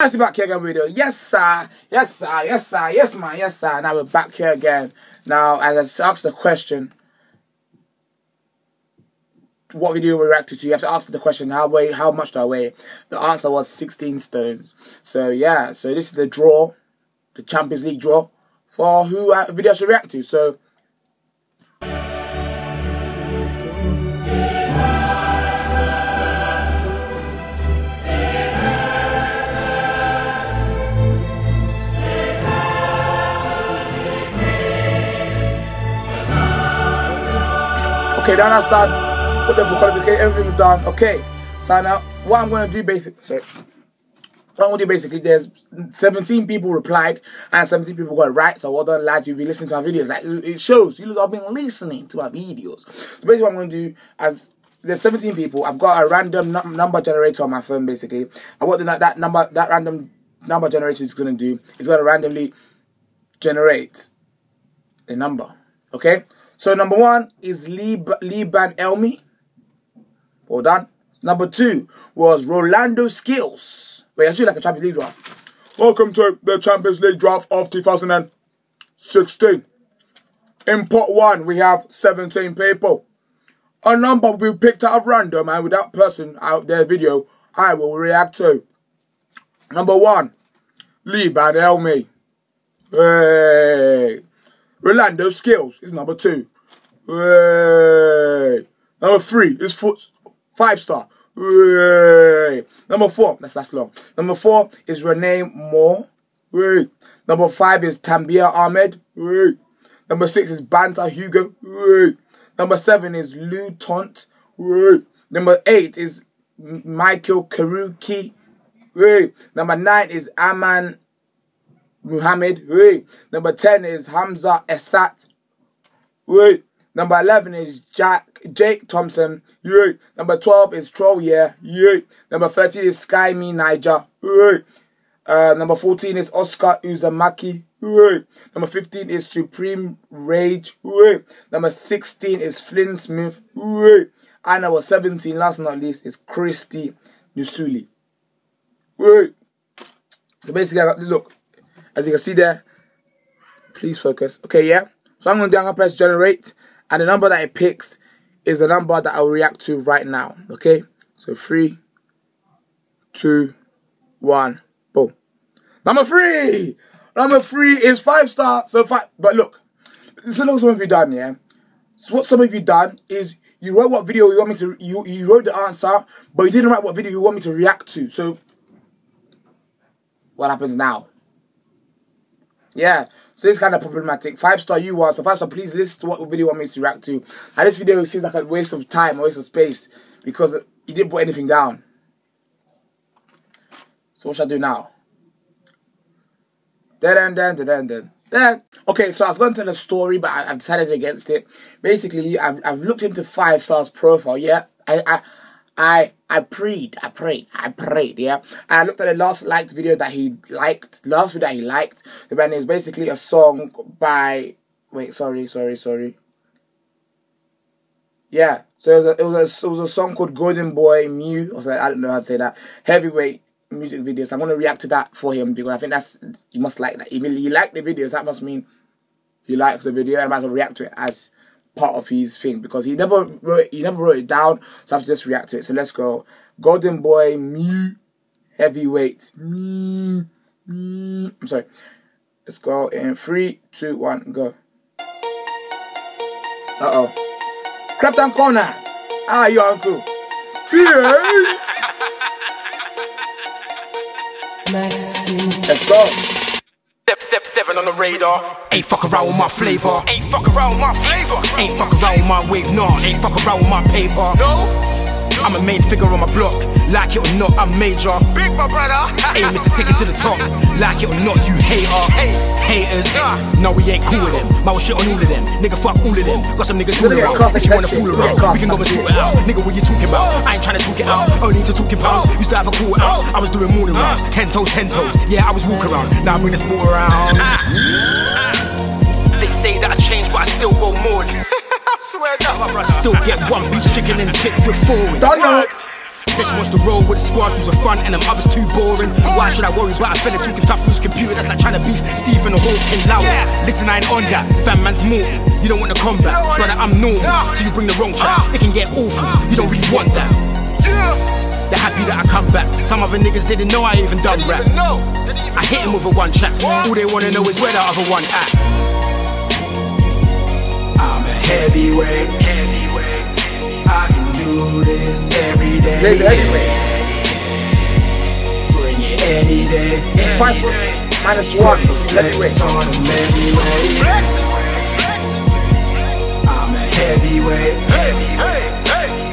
Nice back here again video. Yes sir, yes sir, yes sir, yes man, yes sir. Now we're back here again. Now as I asked the question, what video we reacted to, you have to ask the question how weigh how much do I weigh? The answer was 16 stones. So yeah, so this is the draw, the Champions League draw for who uh, video should react to. So Done. Put them for qualification, everything's done. Okay, so now what I'm gonna do basically, sorry. What I'm gonna do basically, there's 17 people replied and 17 people got it right. So well done, lads. You've been listening to my videos. Like it shows you have been listening to my videos. So basically, what I'm gonna do as there's 17 people. I've got a random number generator on my phone. Basically, and what that that number that random number generator is gonna do is gonna randomly generate a number. Okay. So number one is Lib Liban Elmi. Well done. Number two was Rolando Skills. Wait, actually like a Champions League draft. Welcome to the Champions League draft of 2016. In pot one, we have 17 people. A number will be picked out of random and with that person out there video, I will react to. Number one, Liban Elmi. Hey. Rolando Skills is number two. Number three is Foot five star. Number four, that's that's long. Number four is Renee Moore. Number five is Tambia Ahmed. Number six is Banta Hugo. Number seven is Lou Tont. Number eight is Michael Karuki. Number nine is Aman Muhammad. Wait. Number 10 is Hamza Esat. Wait. Number 11 is Jack Jake Thompson. Wait. Number 12 is Troll Yeah. Wait. Number 13 is Sky Me Niger. Wait. Uh, number 14 is Oscar Uzumaki. Wait. Number 15 is Supreme Rage. Wait. Number 16 is Flynn Smith. Wait. And number 17, last but not least, is Christy Nusuli. Wait. So basically, I got look. As you can see there, please focus. Okay, yeah. So I'm gonna do. I'm gonna press generate, and the number that it picks is the number that I will react to right now. Okay. So three, two, one, boom. Number three. Number three is five star. So five. But look, so look, some of you done, yeah. So what some of you done is you wrote what video you want me to. You you wrote the answer, but you didn't write what video you want me to react to. So what happens now? Yeah, so it's kind of problematic. Five star you want, so five star please list what video you want me to react to. And this video seems like a waste of time, a waste of space, because you didn't put anything down. So what should I do now? Then, then, then, then, then. Then, okay, so I was going to tell a story, but I, have decided against it. Basically, I've, I've looked into Five Star's profile, yeah? I, I, I I prayed, I prayed, I prayed, yeah. And I looked at the last liked video that he liked, last video that he liked. The band is basically a song by, wait, sorry, sorry, sorry. Yeah, so it was a, it was a, it was a song called Golden Boy Mew, or I don't know how to say that, heavyweight music videos. So I'm going to react to that for him because I think that's, you must like that. He, he liked the videos, that must mean he likes the video and I might as well react to it as part of his thing because he never wrote he never wrote it down, so I have to just react to it. So let's go. Golden Boy Mew Heavyweight. Me me I'm sorry. Let's go in three, two, one, go. Uh oh. Captain Corner. How are you, Uncle? Let's go. Step seven on the radar. Ain't fuck around with my flavor. Ain't fuck around with my flavor. Ain't fuck around with my wave, nah. Ain't fuck around with my paper. No. I'm a main figure on my block. Like it or not, I'm major. Big my brother. Aim is to take it to the top. Like it or not, you hater. Haters. No, we ain't cool with them. My shit on all of them. Nigga, fuck all of them. Got some niggas fooling around. If you wanna fool around, we can go and sort it out. Nigga, what you talking about? I ain't trying to talk it out. Only to talking pounds. Used to have a quarter ounce. I was doing morning rounds. Ten toes, ten toes. Yeah, I was walking around. Now I bring the sport around. They say that I changed, but I still go more. Still get one beef chicken and chips with four. Said she wants to roll with the squad who's a fun and them others too boring. Why should I worry about a fella talking tough his computer? That's like trying to beef Stephen Hawking loud. Listen, I ain't on that. Fam man's more. You don't want the combat, brother. I'm normal. So you bring the wrong track, it can get awful. You don't really want that. They're happy that I come back. Some other niggas didn't know I even done rap. I hit him with a one track. All they wanna know is where the other one at. Heavyweight, heavyweight. I can do this every day. Heavyweight. Bring it any day. It's five foot minus one. Heavyweight. Flex on him anyway. I'm a heavyweight.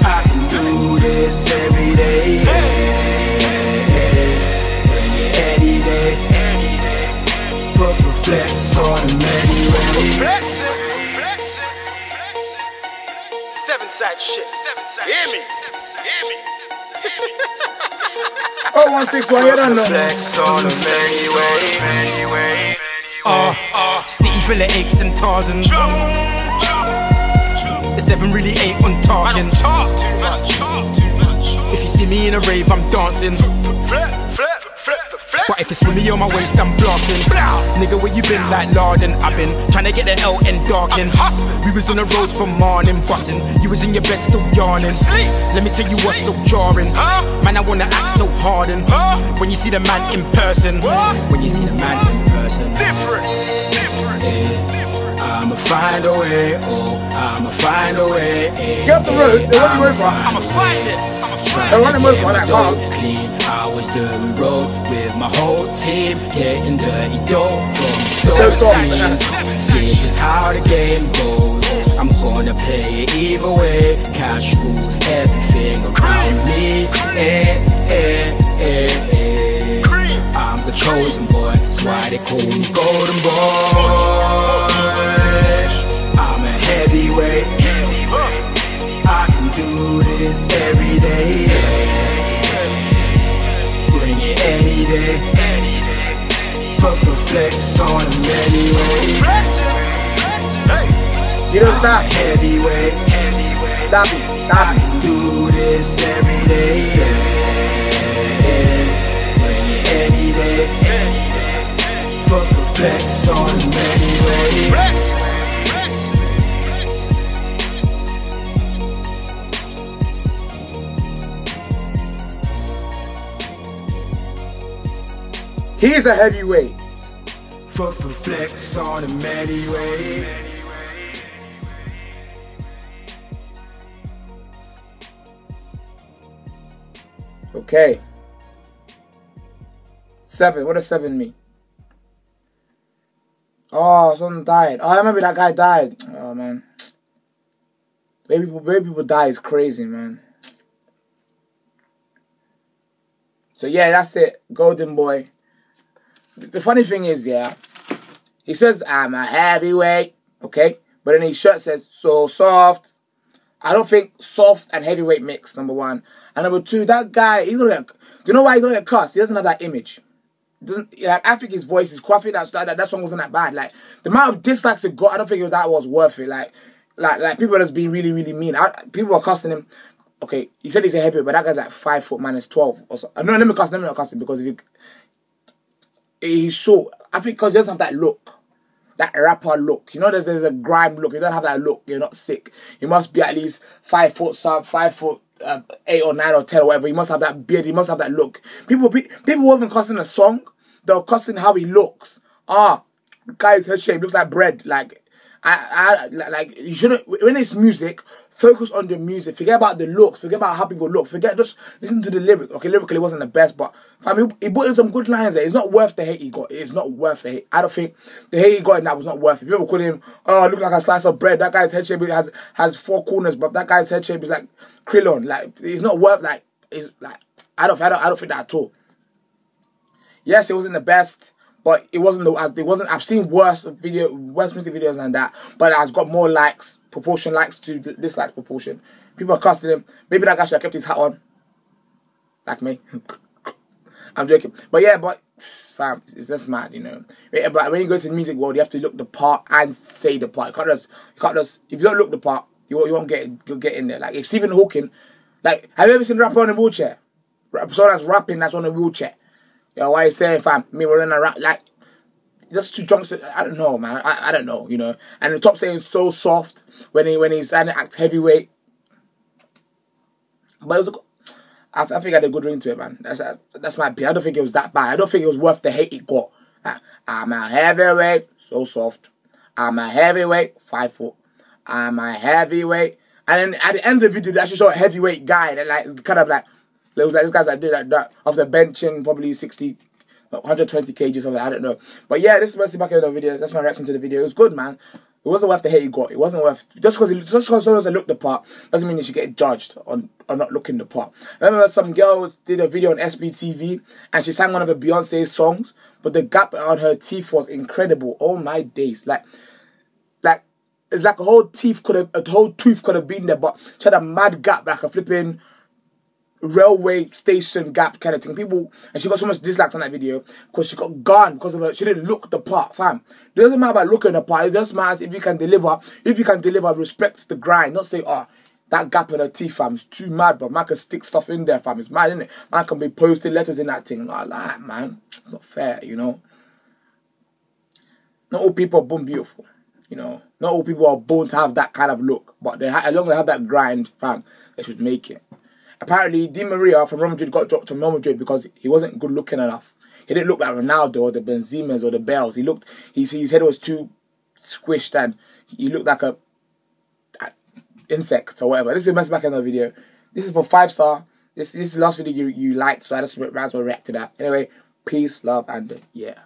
I can do this every day. Bring it any day. Put flex on him anyway. Seven side shit. Seven side Hear me. Hear me. Oh, one six one. You don't know. Flex on him anyway. Anyway. Uh, uh, city full of aches and tarzans. The seven really ain't on talking. If you see me in a rave, I'm dancing. But if it's me on my waist, I'm blasting. Nigga, where you been like Larden? I've been trying to get the L and darken. We was on the roads from morning, bustin'. You was in your bed still yarning. Let me tell you what's so jarring. Huh? Man, I wanna act so hardened. When you see the man in person. When you see the man in person. Different. Different I'ma find a way, oh, I'ma find a way. eh, Get the road. They want you over. I'ma find it. I'ma find They want him over on that clean. I was road with my whole team, getting dirty dough from So. This is how the game goes. I'm gonna play it either way. Cash rules everything around me. Eh, eh, eh, eh. I'm the chosen boy, that's why they call me Golden Boy. I'm a heavyweight. Do this every day. Bring it any day. Put the flex on them anyway. You don't stop. Heavyweight. Stop it. Stop it. do this every day. Bring it any day. Put the flex on them anyway. He's a heavyweight. Put the flex on them anyway. Okay. Seven. What does seven mean? Oh, someone died. Oh, I remember that guy died. Oh man. Baby people, way people die is crazy, man. So yeah, that's it. Golden Boy. The, funny thing is, yeah, he says I'm a heavyweight, okay, but then his shirt says so soft. I don't think soft and heavyweight mix. Number one, and number two, that guy he's gonna get. You know why he's gonna get cussed? He doesn't have that image. Doesn't like I think his voice is think that that song wasn't that bad. Like the amount of dislikes it got, I don't think that was worth it. Like like like people that's being really really mean. I, people are cussing him. Okay, he said he's a heavyweight, but that guy's like five foot minus twelve or so. No, let me cuss. Let me not cuss him because if you he's short. I think because he doesn't have that look, that rapper look. You know, there's there's a grime look. You don't have that look. You're not sick. You must be at least five foot some, five foot uh, eight or nine or ten or whatever. You must have that beard. You must have that look. People pe- people were even cussing a song. They're cussing how he looks. Ah, guy's head shape looks like bread. Like. I, I like you shouldn't when it's music focus on the music. Forget about the looks. Forget about how people look. Forget just listen to the lyric. Okay lyrically wasn't the best but I mean he put in some good lines there. It's not worth the hate he got. It's not worth the hate. I don't think the hate he got in that was not worth it. People call him oh look like a slice of bread. That guy's head shape has has four corners but that guy's head shape is like Krillin. Like it's not worth like it's like I don't I don't, I don't think that at all. Yes it wasn't the best but it wasn't the it wasn't I've seen worse video worse music videos than that, but it has got more likes, proportion likes to dislikes proportion. People are cussing him. Maybe that guy should have kept his hat on. Like me. I'm joking. But yeah, but fam, it's just mad, you know. But when you go to the music world, you have to look the part and say the part. You can't just you can't just if you don't look the part, you won't, you won't get you'll get in there. Like if Stephen Hawking Like, have you ever seen a rapper on a wheelchair? Someone that's rapping that's on a wheelchair. Yo, why you saying, fam? Me running around like just too drunk. I don't know, man. I, I don't know, you know. And the top saying so soft when he when he's to act heavyweight. But it was, I, I think I had a good ring to it, man. That's uh, that's my opinion. I don't think it was that bad. I don't think it was worth the hate it got. Uh, I'm a heavyweight, so soft. I'm a heavyweight, five foot. I'm a heavyweight. And then at the end of the video, they actually show a heavyweight guy that like kind of like it was like this guy that did that off the benching probably 60 uh, 120 kg or something, I don't know. But yeah, this is in the video. That's my reaction to the video. It was good, man. It wasn't worth the hate he got. It wasn't worth just because just because someone looked the part doesn't mean you should get judged on on not looking the part. Remember some girl did a video on SBTV and she sang one of the Beyonce songs, but the gap on her teeth was incredible. Oh my days, like like it's like a whole teeth could have a whole tooth could have been there, but she had a mad gap like a flipping railway station gap kind of thing. People and she got so much dislikes on that video because she got gone because of her. She didn't look the part, fam. It doesn't matter about looking the part. It just matters if you can deliver. If you can deliver, respect the grind. Not say, oh, that gap in her teeth, fam, is too mad, but man can stick stuff in there, fam. It's mad, isn't it? Man can be posting letters in that thing. Not like man. It's not fair, you know. Not all people are born beautiful, you know. Not all people are born to have that kind of look, but they as long as they have that grind, fam, they should make it. Apparently, Di Maria from Real Madrid got dropped from Real Madrid because he wasn't good looking enough. He didn't look like Ronaldo or the Benzemas or the Bales. He looked, his, his head was too squished and he looked like a, a insect or whatever. This is mess back in the video. This is for five star. This, this is the last video you, you liked, so I just might as well react to that. Anyway, peace, love, and yeah.